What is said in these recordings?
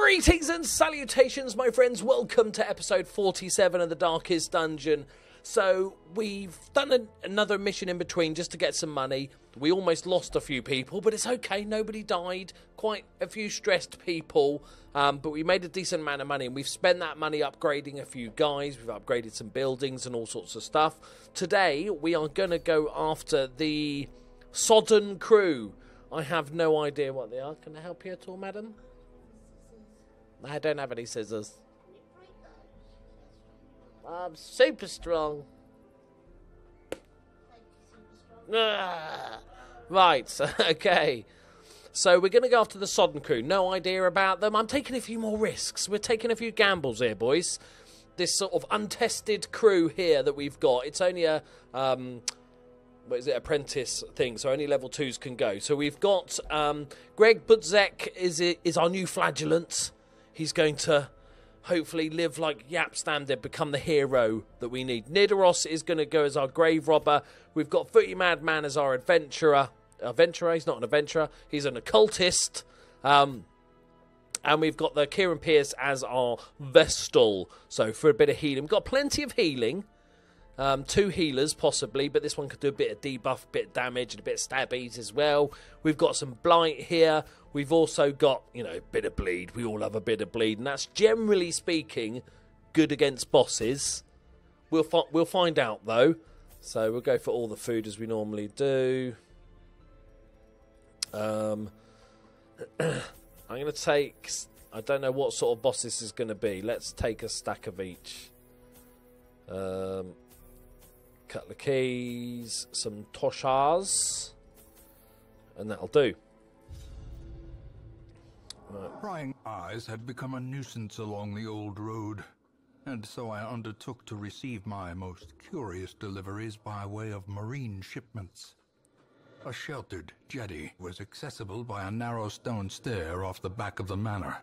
Greetings and salutations, my friends. Welcome to episode 47 of The Darkest Dungeon. So, we've done an, another mission in between just to get some money. We almost lost a few people, but it's okay. Nobody died. Quite a few stressed people. Um, but we made a decent amount of money, and we've spent that money upgrading a few guys. We've upgraded some buildings and all sorts of stuff. Today, we are going to go after the Sodden crew. I have no idea what they are. Can I help you at all, madam? I don't have any scissors. I'm super strong. Ah. Right, okay. So we're going to go after the Sodden crew. No idea about them. I'm taking a few more risks. We're taking a few gambles here, boys. This sort of untested crew here that we've got. It's only a um, what is it, apprentice thing, so only level twos can go. So we've got um, Greg Butzek is is our new flagellant. He's going to hopefully live like Yap Standard, become the hero that we need. Nidoros is going to go as our grave robber. We've got Footy Madman as our adventurer. Adventurer, he's not an adventurer, he's an occultist. Um, and we've got the Kieran Pierce as our Vestal. So for a bit of healing, we've got plenty of healing. Um, two healers possibly, but this one could do a bit of debuff, a bit of damage, and a bit of stabbies as well. We've got some blight here. We've also got, you know, a bit of bleed. We all have a bit of bleed, and that's generally speaking good against bosses. We'll fi- we'll find out though. So we'll go for all the food as we normally do. Um, I'm going to take. I don't know what sort of boss this is going to be. Let's take a stack of each. Um, couple of keys, some toshas, and that'll do. Right. Prying eyes had become a nuisance along the old road, and so I undertook to receive my most curious deliveries by way of marine shipments. A sheltered jetty was accessible by a narrow stone stair off the back of the manor,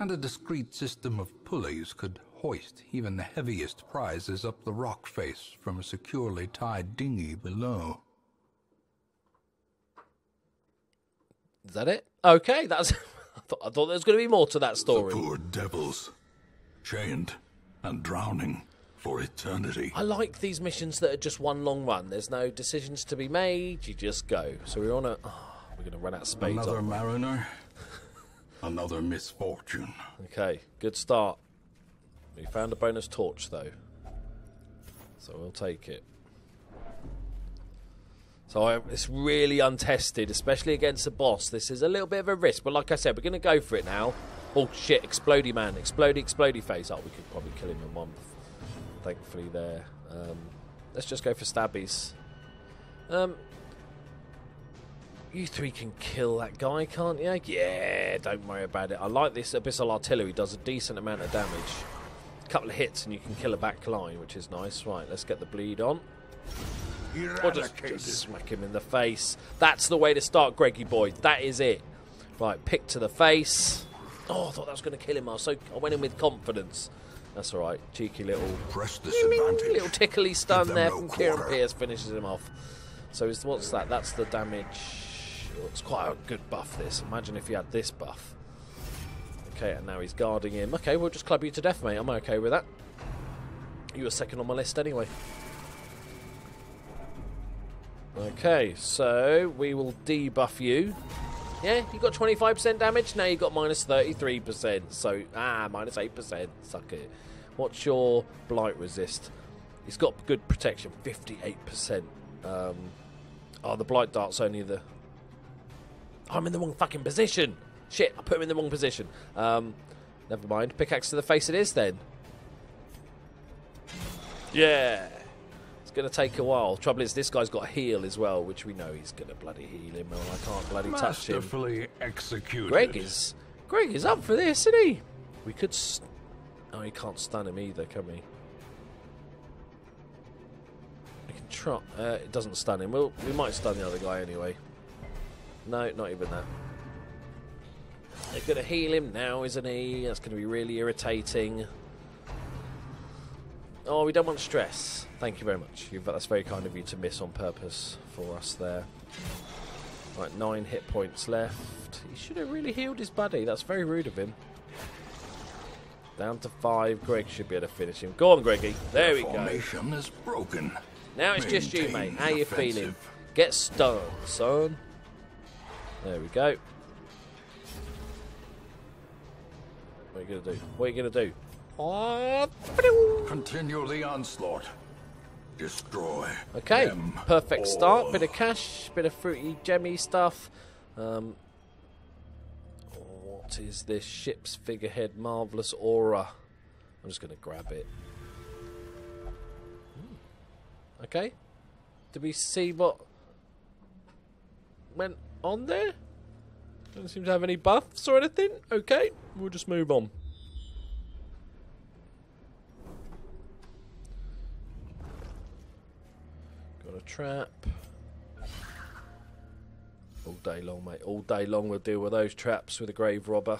and a discreet system of pulleys could hoist even the heaviest prizes up the rock face from a securely tied dinghy below. Is that it? Okay, that's. I thought, I thought there was going to be more to that story. The poor devils, chained and drowning for eternity. I like these missions that are just one long run. There's no decisions to be made. You just go. So we're on a. Oh, we're going to run out of space. Another mariner. Another misfortune. Okay, good start. We found a bonus torch, though. So we'll take it. So I, it's really untested, especially against a boss. This is a little bit of a risk, but like I said, we're going to go for it now. Oh shit, Explody Man, Explody, Explody face. Oh, we could probably kill him in one, thankfully, there. Um, let's just go for stabbies. Um, you three can kill that guy, can't you? Yeah, don't worry about it. I like this Abyssal Artillery, does a decent amount of damage. A couple of hits and you can kill a back line, which is nice. Right, let's get the bleed on. Or just, just smack him in the face. That's the way to start, Greggy boy. That is it. Right, pick to the face. Oh, I thought that was going to kill him. I, was so, I went in with confidence. That's all right. Cheeky little, Press disadvantage. little tickly stun there no from Kieran. Pierce finishes him off. So is, what's that? That's the damage. It's quite a good buff. This. Imagine if you had this buff. Okay, and now he's guarding him. Okay, we'll just club you to death, mate. I'm okay with that. You were second on my list anyway. Okay, so we will debuff you. Yeah, you got 25% damage. Now you got minus 33%. So, ah, minus 8%. Suck it. What's your blight resist? He's got good protection, 58%. Um, oh, the blight dart's only the. I'm in the wrong fucking position. Shit, I put him in the wrong position. Um, never mind. Pickaxe to the face it is then. Yeah. It's going to take a while. Trouble is, this guy's got a heal as well, which we know he's going to bloody heal him, and I can't bloody touch him. Masterfully executed. Greg is Greg is up for this, isn't he? We could. Oh, he can't stun him either, can we? We can try. Uh, it doesn't stun him. Well, we might stun the other guy anyway. No, not even that. They're going to heal him now, isn't he? That's going to be really irritating. Oh, we don't want stress. Thank you very much. You've, that's very kind of you to miss on purpose for us there. Right, nine hit points left. He should have really healed his buddy. That's very rude of him. Down to five. Greg should be able to finish him. Go on, Greggy. There we go. Formation is broken. Now it's just you, mate. How you feeling? Get stung, son. There we go. What are you gonna do? What are you gonna do? Continue the onslaught. Destroy. Okay, perfect start. all. Bit of cash, bit of fruity, gemmy stuff. Um, what is this ship's figurehead? Marvelous aura. I'm just going to grab it. Hmm. Okay. Did we see what went on there? Don't seem to have any buffs or anything. Okay, we'll just move on. Got a trap. All day long, mate. All day long we'll deal with those traps with a grave robber.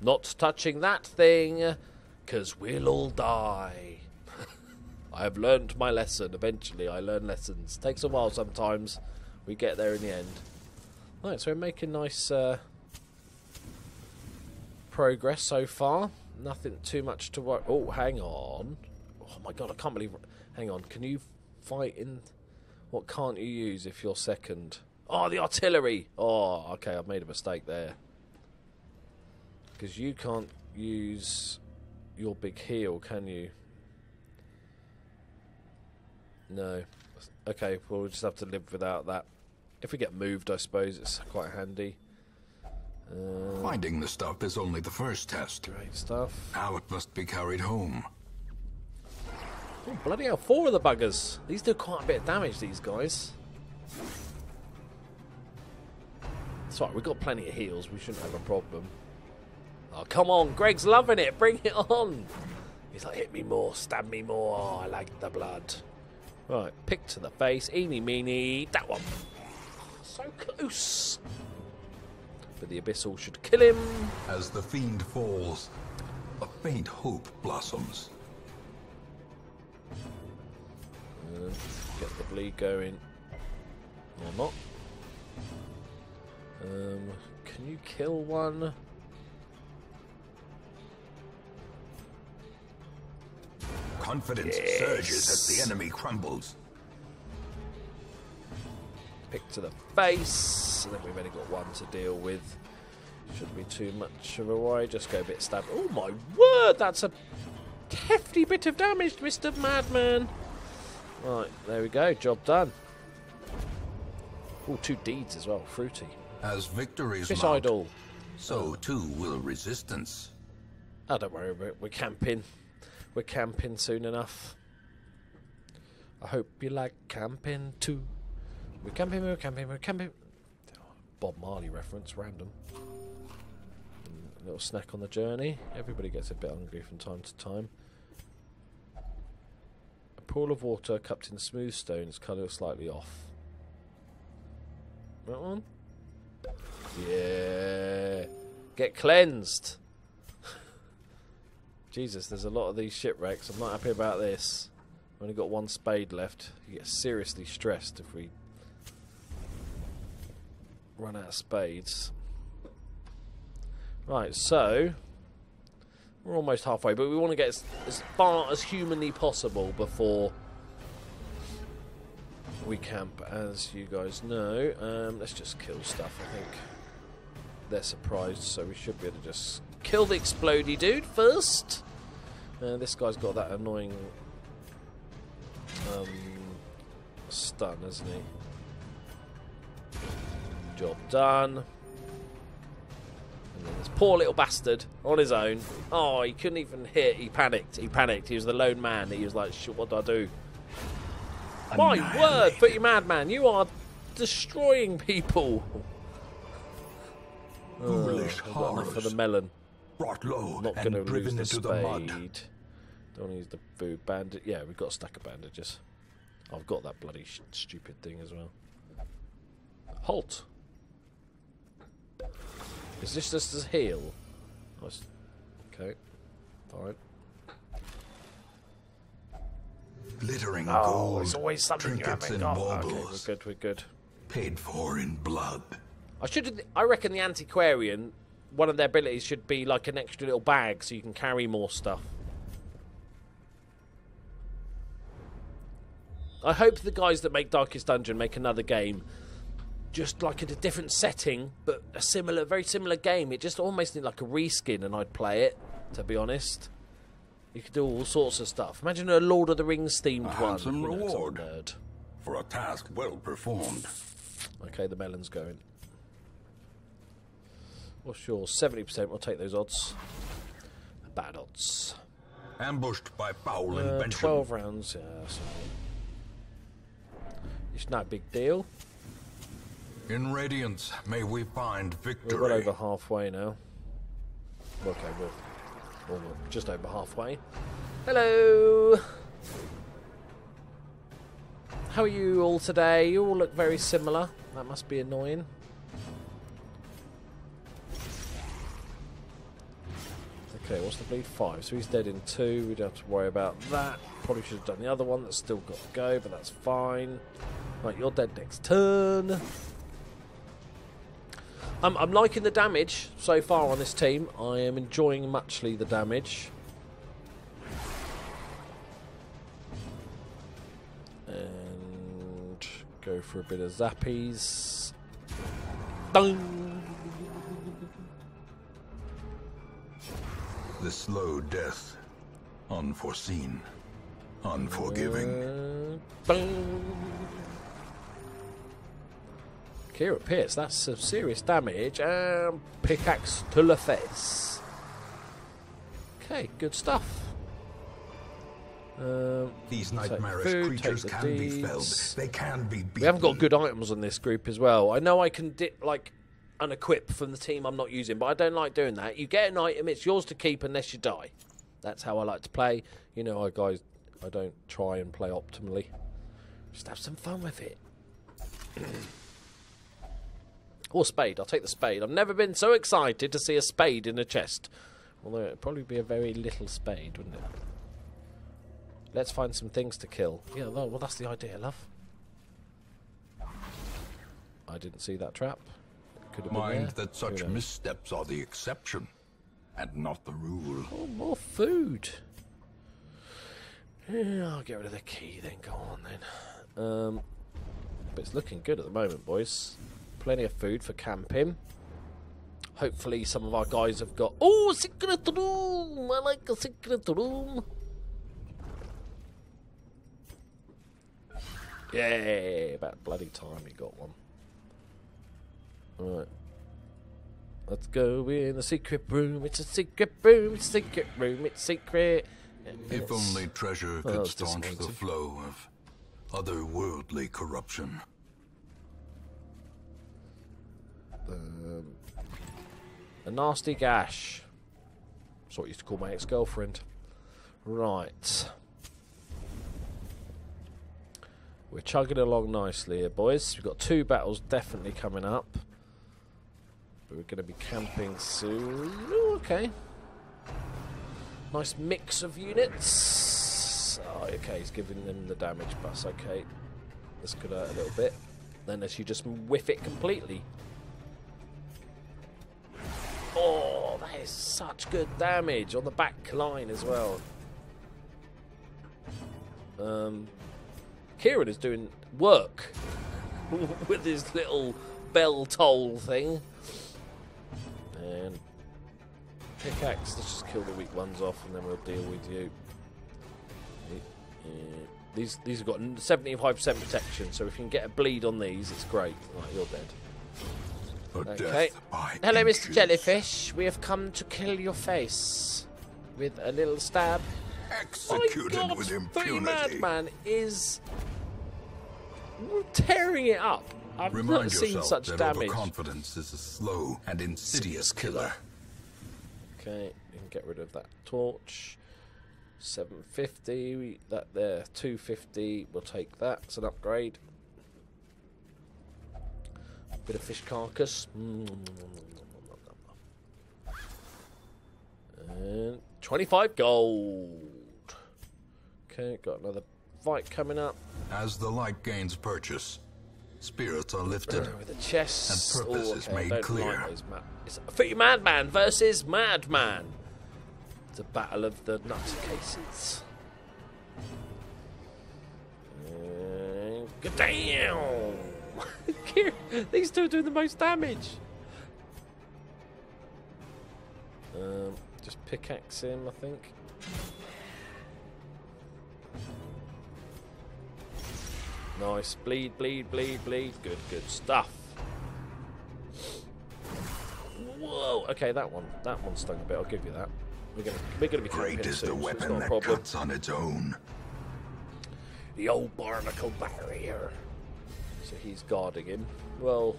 Not touching that thing, because we'll all die. I have learnt my lesson. Eventually, I learn lessons. Takes a while sometimes. We get there in the end. Right, so we're making nice uh, progress so far. Nothing too much to worry. Oh, hang on. Oh my god, I can't believe. Hang on, can you fight in? What can't you use if you're second? Oh, the artillery. Oh, okay, I've made a mistake there. Because you can't use your big heel, can you? No. Okay, well, we'll just have to live without that. If we get moved, I suppose it's quite handy. Uh, Finding the stuff is only the first test. great stuff. Now it must be carried home. Oh, bloody hell, four of the buggers. These do quite a bit of damage, these guys. Right, we've got plenty of heals. We shouldn't have a problem. Oh, come on. Greg's loving it. Bring it on. He's like, hit me more, stab me more. Oh, I like the blood. Right, pick to the face. Eeny, meeny. That one. So close. But the Abyssal should kill him. As the fiend falls, a faint hope blossoms. Uh, get the bleed going. Or not. Um, can you kill one? Confidence Yes. surges as the enemy crumbles. Pick to the face. And then we've only got one to deal with. Shouldn't be too much of a worry. Just go a bit stab. Oh my word! That's a hefty bit of damage, Mr. Madman. Right, there we go. Job done. Oh, two deeds as well. Fruity. As victories Fish mount, idol. so too will resistance. Oh, don't worry about it. We're camping. We're camping soon enough. I hope you like camping too. We're camping, we're camping, we're camping. Bob Marley reference, random. Mm, little snack on the journey. Everybody gets a bit hungry from time to time. A pool of water cupped in smooth stones, colour slightly off. That one? Yeah. Get cleansed. Jesus, there's a lot of these shipwrecks. I'm not happy about this. I've only got one spade left. You get seriously stressed if we run out of spades. Right, so we're almost halfway, but we want to get as, as far as humanly possible before we camp, as you guys know. Um, let's just kill stuff, I think. They're surprised, so we should be able to just kill the explodey dude first. Uh, this guy's got that annoying um, stun, hasn't he? Job done. And then this poor little bastard on his own. Oh, he couldn't even hit. He panicked. He panicked. He was the lone man. He was like, "Shit, what do I do?" My word, Annihilate. Footy Madman, you are destroying people. Foolish got oh, enough for the melon. Brought low Not and to lose the the mud. Don't use the food bandage. Yeah, we've got a stack of bandages. I've got that bloody sh- stupid thing as well. Halt. Is this just a heal? It's- Okay, fine. Glittering Oh, gold. it's always something trinkets and got. Okay, we're good. We're good. paid for in blood. I should. I reckon the antiquarian, one of their abilities should be like an extra little bag, so you can carry more stuff. I hope the guys that make Darkest Dungeon make another game, just like in a different setting, but a similar, very similar game. It just almost needs like a reskin, and I'd play it. To be honest, you could do all sorts of stuff. Imagine a Lord of the Rings themed A one. handsome you know, reward. nerd. For a task well performed. Okay, the melon's going. What's yours? Seventy percent. We'll take those odds. Bad odds. Ambushed by foul Uh, invention. Twelve rounds. Yeah, right. It's no big deal. In Radiance, may we find victory. We're well over halfway now. Okay, we're, we're just over halfway. Hello. How are you all today? You all look very similar. That must be annoying. Okay, what's the bleed? Five. So he's dead in two. We don't have to worry about that. Probably should have done the other one. That's still got to go, but that's fine. Right, you're dead next turn. I'm, I'm liking the damage so far on this team. I am enjoying muchly the damage. And go for a bit of zappies. Dun! The slow death. Unforeseen. Unforgiving. Uh, bang. Kieran Pierce, that's some serious damage. And pickaxe to the face. Okay, good stuff. Um, These nightmarish food, creatures can be deeds. felled. They can be beaten. we haven't got good items on this group as well. I know I can dip like unequip from the team I'm not using, but I don't like doing that. You get an item, it's yours to keep unless you die. That's how I like to play. You know, I guys, I don't try and play optimally. Just have some fun with it. or spade. I'll take the spade. I've never been so excited to see a spade in a chest. Although it'd probably be a very little spade, wouldn't it? Let's find some things to kill. Yeah, well, well that's the idea, love. I didn't see that trap. Could have Mind that such missteps are the exception, and not the rule. Oh, more food. Yeah, I'll get rid of the key then. Go on then. Um, but it's looking good at the moment, boys. Plenty of food for camping. Hopefully, some of our guys have got. Oh, secret room! I like a secret room. Yay! About bloody time we got one. Alright. Let's go in the secret room. It's a secret room. It's a secret room. It's secret. If only treasure Oh, could that's staunch the flow of otherworldly corruption. Um, a nasty gash. That's what I used to call my ex-girlfriend. Right. We're chugging along nicely here, boys. We've got two battles definitely coming up. We're going to be camping soon. Ooh, okay. Nice mix of units. Oh, okay, he's giving them the damage bus. Okay. This could hurt a little bit. Then Unless you just whiff it completely. Oh, that is such good damage on the back line as well. Um, Kieran is doing work with his little bell toll thing. And pickaxe, let's just kill the weak ones off and then we'll deal with you. These these have got 75% protection, so if you can get a bleed on these, it's great. Right, you're dead. Okay. Hello, inches. Mr. Jellyfish. We have come to kill your face with a little stab. Executed My God, with impunity. Madman is tearing it up. I've Remind not seen such that damage. overconfidence is a slow and insidious killer. Okay, you can get rid of that torch. 750, we- that there, 250, we'll take that, it's an upgrade. Bit of fish carcass. And 25 gold. Okay, got another fight coming up. As the light gains purchase, Spirits are lifted. with the chest. And purpose oh, is okay, I made don't clear. Like those it's madman versus madman. It's a battle of the nutcases. Get down! These two do the most damage. Um, just pickaxe him, I think. Nice. Bleed, bleed, bleed, bleed. Good, good stuff. Whoa. Okay, that one. That one stung a bit. I'll give you that. We're gonna we're gonna be Great camping is the soon, so it's weapon not that problem. cuts on its own. The old barnacle barrier. He's guarding him. Well,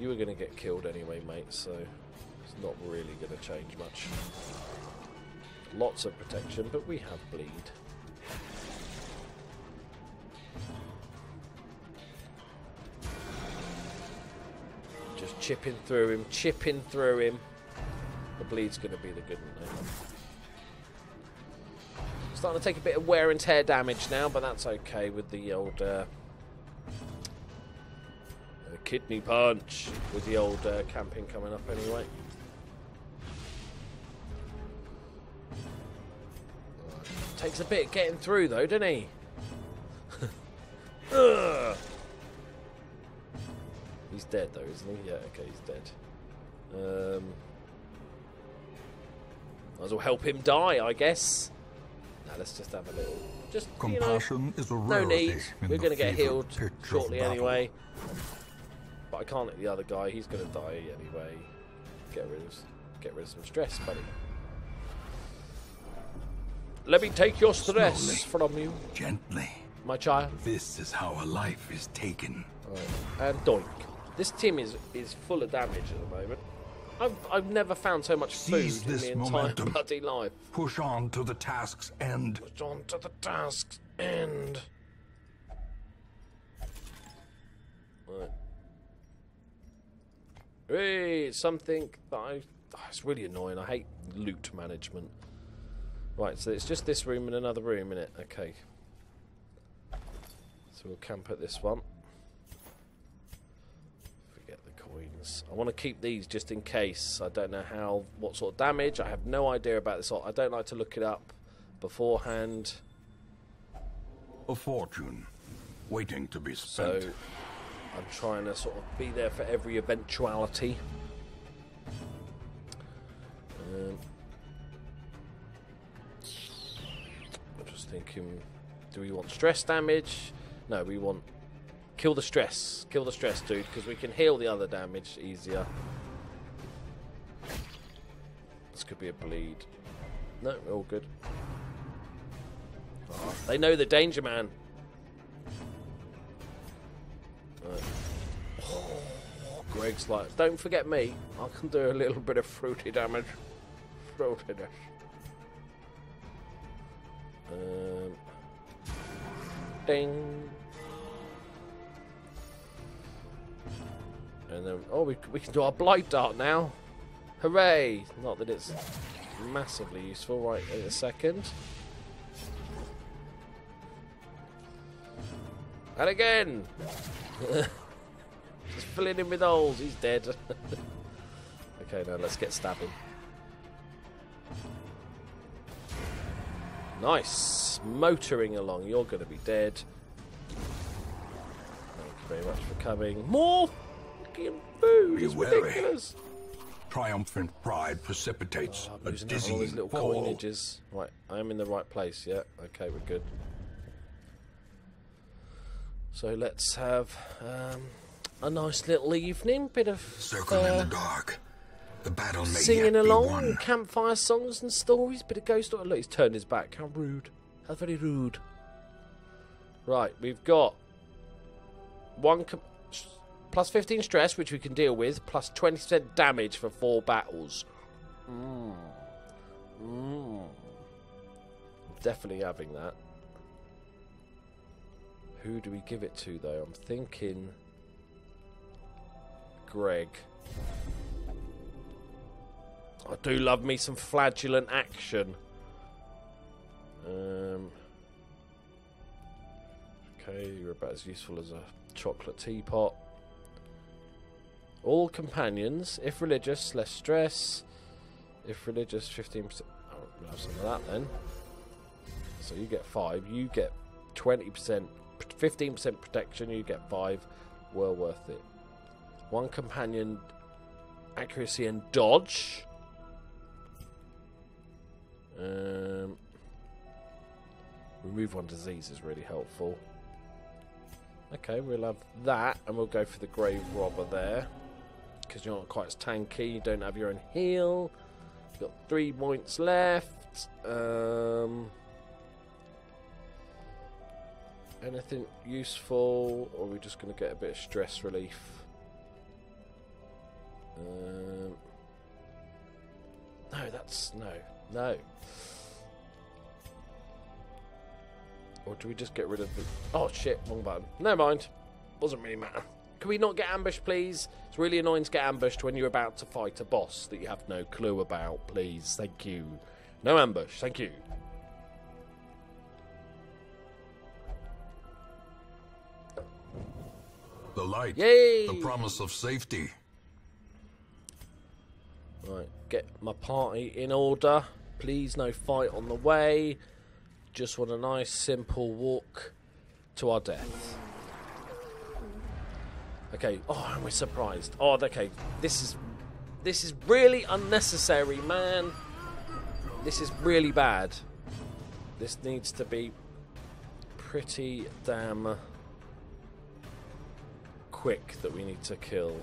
you were gonna get killed anyway, mate. So it's not really gonna change much. Lots of protection, but we have bleed. Just chipping through him, chipping through him. The bleed's going to be the good one. Starting to take a bit of wear and tear damage now, but that's okay with the old uh, kidney punch. With the old uh, camping coming up anyway. Takes a bit getting through though, doesn't he? Ugh. He's dead though, isn't he? Yeah, okay, he's dead. Um, might as well help him die, I guess. Now let's just have a little, just you know, Compassion is a no rarity need. in We're going to get healed shortly anyway. But I can't hit the other guy. He's going to die anyway. Get rid of, get rid of some stress, buddy. Let me take your stress Slowly. from you, Gently. my child. This is how a life is taken. And doink. This team is is full of damage at the moment. I've I've never found so much food Seize in this the entire momentum. bloody life. Push on to the task's end. Push on to the task's end. Right. Hey, it's something that I. oh, it's really annoying. I hate loot management. Right, so it's just this room and another room in it. Okay. So we'll camp at this one. Forget the coins. I want to keep these just in case. I don't know how, what sort of damage. I have no idea about this. I don't like to look it up beforehand. A fortune waiting to be So spent. I'm trying to sort of be there for every eventuality. Um, I'm just thinking, do we want stress damage? No, we want kill the stress. Kill the stress, dude, because we can heal the other damage easier. This could be a bleed. No, all good. Oh, they know the danger, man. Greg's like, don't forget me. I can do a little bit of fruity damage. Fruitiness. Um, ding. And then, oh, we, we can do our blight dart now. Hooray! Not that it's massively useful right in a second. And again! Filling him with holes, he's dead. okay, now let's get stabbing. Nice! Motoring along, you're going to be dead. Thank you very much for coming. More fucking food! It's wary. ridiculous! Triumphant pride precipitates I'm a losing all dizzying these little fall. coinages. Right, I am in the right place, yeah. Okay, we're good. So let's have um, a nice little evening, bit of Circle in uh, the dark. The battle may singing yet be along, won. campfire songs and stories, bit of ghost story. Look, he's turned his back. How rude. How very rude. Right, we've got one com- plus 15 stress, which we can deal with, plus 20% damage for four battles. Mm. Mm. Definitely having that. Who do we give it to, though? I'm thinking Greg. I do love me some flagellant action. Um, okay, you're about as useful as a chocolate teapot. All companions, if religious, less stress. If religious, 15%. Oh, we'll have some of that then. So you get 5. You get 20%, 15% protection. You get 5. Well worth it. One companion, accuracy and dodge. Um, remove one disease is really helpful. Okay, we'll have that, and we'll go for the grave robber there because you're not quite as tanky. You don't have your own heal. You've got three points left. Um, anything useful, or are we just going to get a bit of stress relief? Um, no, that's no, no. Or do we just get rid of the. Oh shit, wrong button. Never mind. Doesn't really matter. Can we not get ambushed, please? It's really annoying to get ambushed when you're about to fight a boss that you have no clue about, please. Thank you. No ambush, thank you. The light. Yay! The promise of safety. Right, get my party in order. Please, no fight on the way. Just want a nice, simple walk to our death. Okay. Oh, and we're surprised. Oh, okay. This is this is really unnecessary, man. This is really bad. This needs to be pretty damn quick that we need to kill.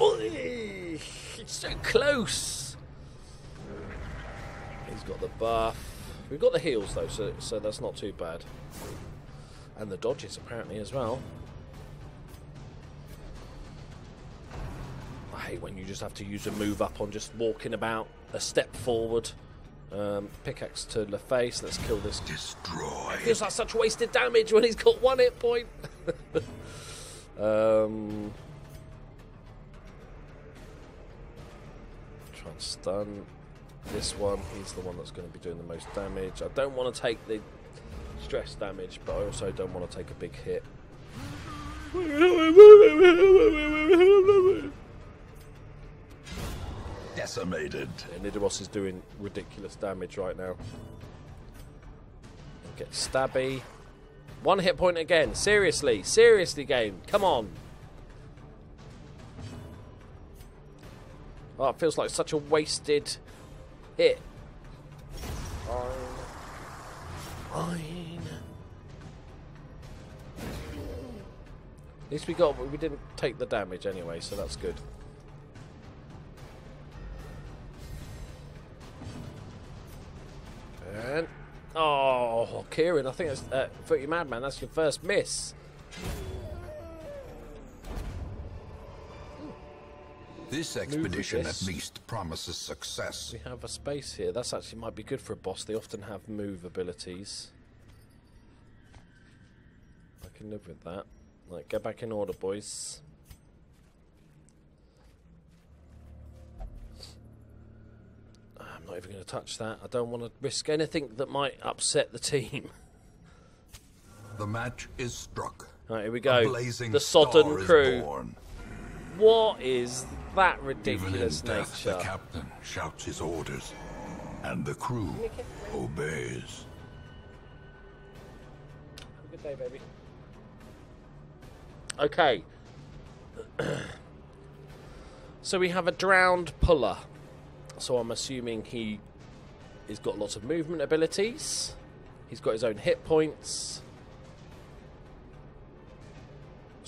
Oy, it's so close. He's got the buff. We've got the heals though, so so that's not too bad. And the dodges apparently as well. I hate when you just have to use a move up on just walking about a step forward. Um, pickaxe to the face. Let's kill this. Destroy. Feels like such wasted damage when he's got one hit point. um, and stun this one. He's the one that's going to be doing the most damage. I don't want to take the stress damage, but I also don't want to take a big hit. Decimated. Yeah, Nidaros is doing ridiculous damage right now. Get stabby. One hit point again. Seriously. Seriously, game. Come on. Oh, it feels like such a wasted hit. Fine. Fine. At least we got, we didn't take the damage anyway, so that's good. And oh, Kieran, I think that's uh, Footy Madman. That's your first miss. This expedition this. at least promises success. We have a space here. That's actually might be good for a boss. They often have move abilities. I can live with that. Right, get back in order, boys. I'm not even going to touch that. I don't want to risk anything that might upset the team. The match is struck. Right, here we go. blazing The sodden star is crew. Born. What is that ridiculous Even in ridiculous death, nature? the captain shouts his orders, and the crew obeys. Have a Good day, baby. Okay. so we have a drowned puller. So I'm assuming he has got lots of movement abilities. He's got his own hit points.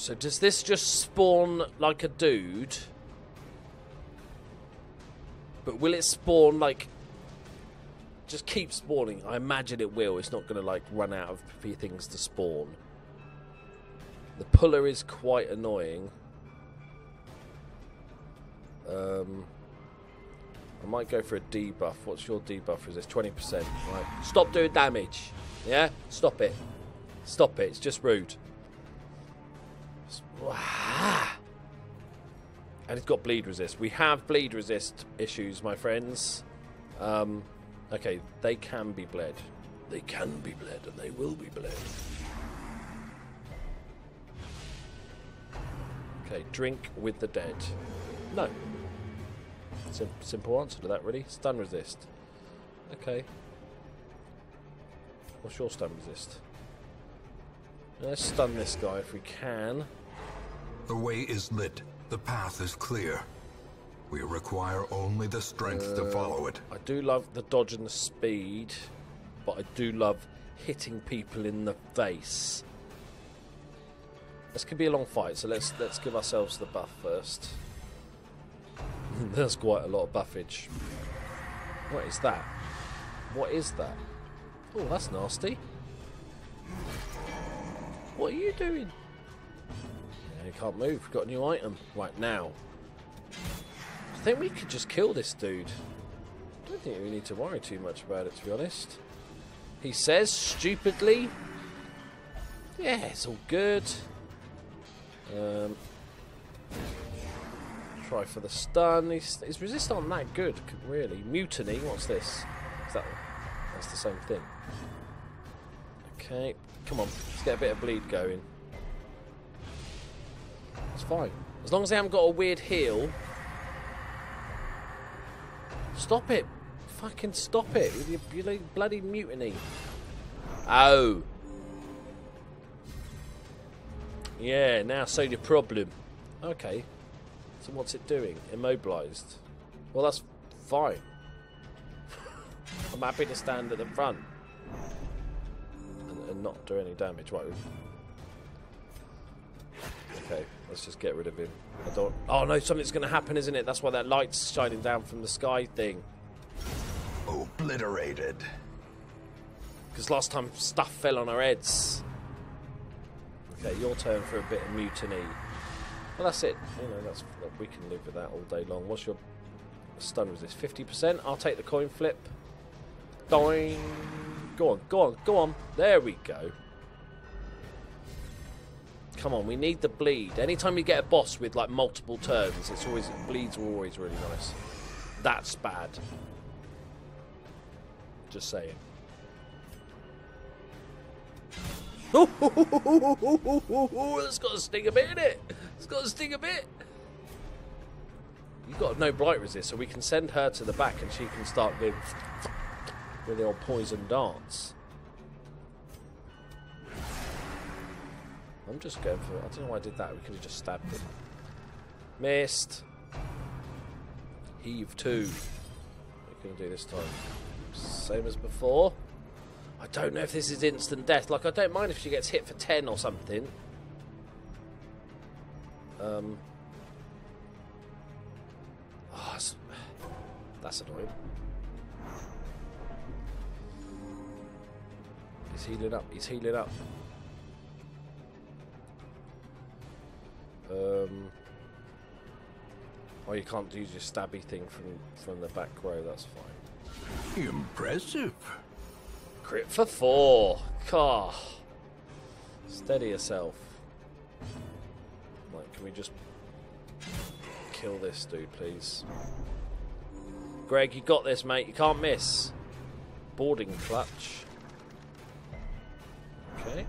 So does this just spawn like a dude? But will it spawn like just keep spawning. I imagine it will. It's not going to like run out of things to spawn. The puller is quite annoying. Um, I might go for a debuff. What's your debuff? Twenty percent. Right. Stop doing damage. Yeah. Stop it. Stop it. It's just rude. And it's got bleed resist. We have bleed resist issues, my friends. Um, okay, they can be bled. They can be bled, and they will be bled. Okay, drink with the dead. No. Sim- simple answer to that, really. Stun resist. Okay. What's your stun resist? Let's stun this guy if we can. The way is lit. The path is clear. We require only the strength to follow it. I do love the dodge and the speed, but I do love hitting people in the face. This could be a long fight, so let's let's give ourselves the buff first. There's quite a lot of buffage. What is that? What is that? Oh, that's nasty. What are you doing? Can't move. We've got a new item. Right now. I think we could just kill this dude. I don't think we need to worry too much about it, to be honest. He says, stupidly, yeah, it's all good. Um, try for the stun. His, his resist aren't that good, really. Mutiny, what's this? Is that That's the same thing. Okay, come on, let's get a bit of bleed going. It's fine. As long as they haven't got a weird heal. Stop it! Fucking stop it with your, your bloody mutiny. Oh. Yeah, now so your problem. Okay. So what's it doing? Immobilized. Well, that's fine. I'm happy to stand at the front and, and not do any damage. Right. Okay, let's just get rid of him. I don't. Oh no, something's going to happen, isn't it? That's why that light's shining down from the sky thing. Obliterated. Because last time stuff fell on our heads. Okay, your turn for a bit of mutiny. Well, that's it. You know, that's we can live with that all day long. What's your stun resist? Fifty percent. I'll take the coin flip. Doing. Go on, go on, go on. There we go. Come on, we need the bleed. Anytime you get a boss with like multiple turns, it's always bleeds are always really nice. That's bad. Just saying. it's got to sting a bit in it. It's got to sting a bit. You've got no blight resist, so we can send her to the back and she can start doing with the old poison dance. I'm just going for. I don't know why I did that. We could have just stabbed him. Missed. Heave two. What are going to do this time? Same as before. I don't know if this is instant death. Like, I don't mind if she gets hit for 10 or something. Um. Oh, that's, that's annoying. He's healing up. He's healing up. Um. Oh, you can't use your stabby thing from from the back row. That's fine. Impressive. Crit for four. Car. Steady yourself. Like, can we just kill this dude, please? Greg, you got this, mate. You can't miss. Boarding clutch. Okay.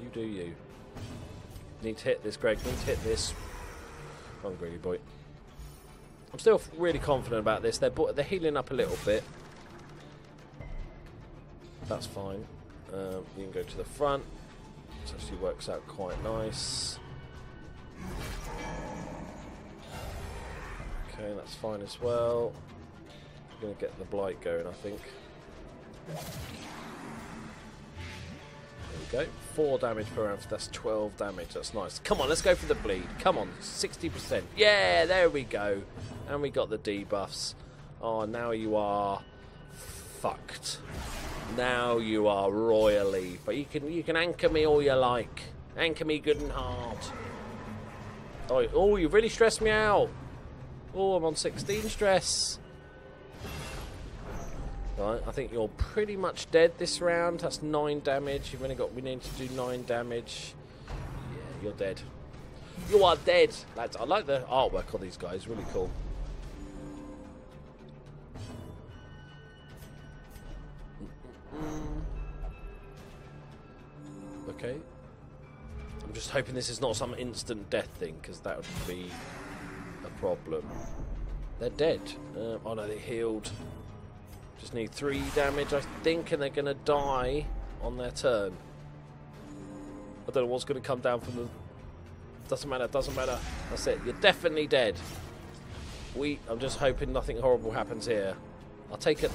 You do you. Need to hit this, Greg. Need to hit this. Come on, greedy boy. I'm still really confident about this. They're they're healing up a little bit. That's fine. Um, you can go to the front. This actually works out quite nice. Okay, that's fine as well. I'm going to get the blight going, I think. Go. Four damage per round. That's 12 damage. That's nice. Come on, let's go for the bleed. Come on, 60%. Yeah, there we go. And we got the debuffs. Oh, now you are fucked. Now you are royally. But you can you can anchor me all you like. Anchor me good and hard. Oh, oh you really stressed me out. Oh, I'm on 16 stress. Right, I think you're pretty much dead this round. That's nine damage. You've only got. We need to do nine damage. Yeah, you're dead. You are dead, lads. I like the artwork on these guys. Really cool. Okay. I'm just hoping this is not some instant death thing, because that would be a problem. They're dead. Uh, oh no, they healed. Just need three damage, I think, and they're going to die on their turn. I don't know what's going to come down from the... Doesn't matter, doesn't matter. That's it. You're definitely dead. We. I'm just hoping nothing horrible happens here. I'll take it.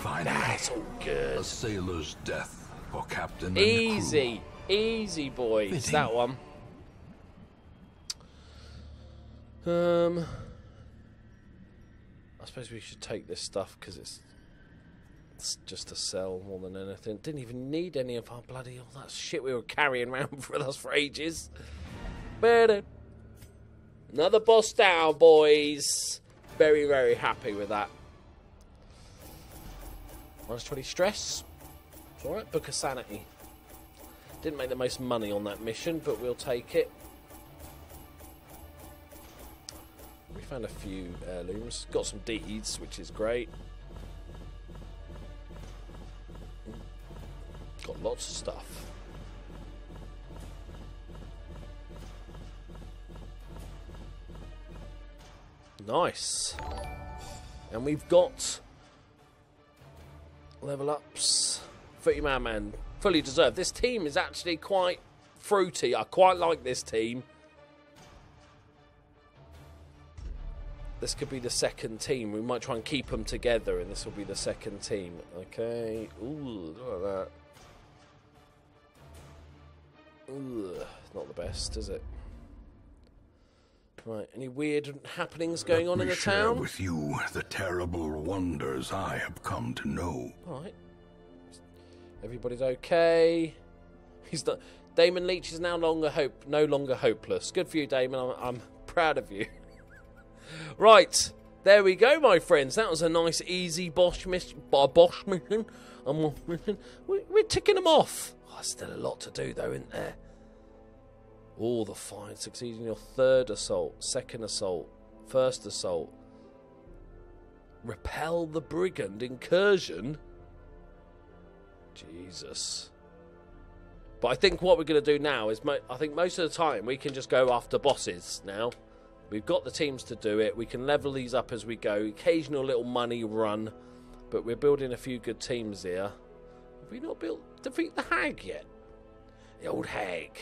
Finally, That's all good. a sailor's death for captain Easy, easy, boys. Fitting. That one. Um, I suppose we should take this stuff because it's just to sell more than anything. Didn't even need any of our bloody all that shit we were carrying around with us for ages. Better. Another boss down, boys. Very, very happy with that. Minus 20 stress. It's alright, Book of Sanity. Didn't make the most money on that mission, but we'll take it. We found a few heirlooms. Got some deeds, which is great. Got lots of stuff. Nice. And we've got level ups. Footy Man Man, fully deserved. This team is actually quite fruity. I quite like this team. This could be the second team. We might try and keep them together, and this will be the second team. Okay. Ooh, look at that. Ooh, not the best, is it? Right. Any weird happenings going on in the share town? with you the terrible wonders I have come to know. Alright. Everybody's okay. He's not. Damon Leach is now longer hope, no longer hopeless. Good for you, Damon. I'm, I'm proud of you. right, there we go, my friends. That was a nice, easy Bosch mission. Bosch mission. A Moss mission. We- We're ticking them off. Oh, still a lot to do, though, isn't there? All the fine. Succeed in your third assault, second assault, first assault. Repel the brigand incursion. Jesus. But I think what we're going to do now is, mo- I think most of the time we can just go after bosses now. We've got the teams to do it. We can level these up as we go. Occasional little money run, but we're building a few good teams here. Have we not built defeat the hag yet? The old hag.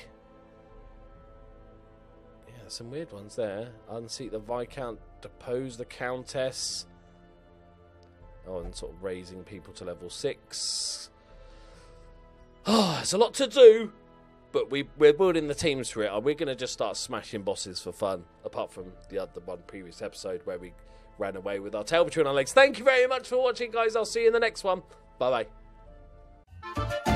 Some weird ones there. Unseat the viscount, depose the countess. Oh, and sort of raising people to level six. Oh, it's a lot to do, but we we're building the teams for it. We're going to just start smashing bosses for fun. Apart from the other one previous episode where we ran away with our tail between our legs. Thank you very much for watching, guys. I'll see you in the next one. Bye bye.